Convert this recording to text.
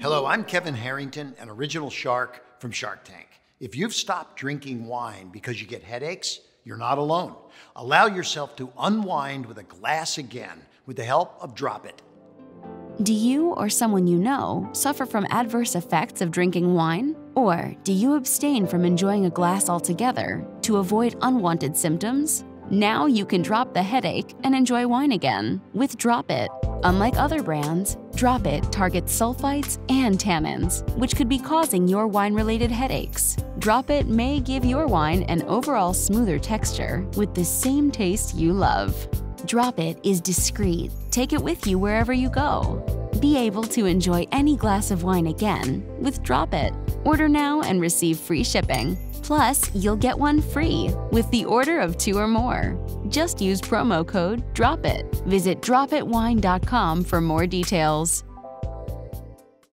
Hello, I'm Kevin Harrington, an original shark from Shark Tank. If you've stopped drinking wine because you get headaches, you're not alone. Allow yourself to unwind with a glass again with the help of Drop It. Do you or someone you know suffer from adverse effects of drinking wine? Or do you abstain from enjoying a glass altogether to avoid unwanted symptoms? Now you can drop the headache and enjoy wine again with Drop It. Unlike other brands, Drop It targets sulfites and tannins, which could be causing your wine related headaches. Drop It may give your wine an overall smoother texture with the same taste you love. Drop It is discreet. Take it with you wherever you go. Be able to enjoy any glass of wine again with Drop It. Order now and receive free shipping. Plus, you'll get one free with the order of two or more. Just use promo code DROP IT. Visit dropitwine.com for more details.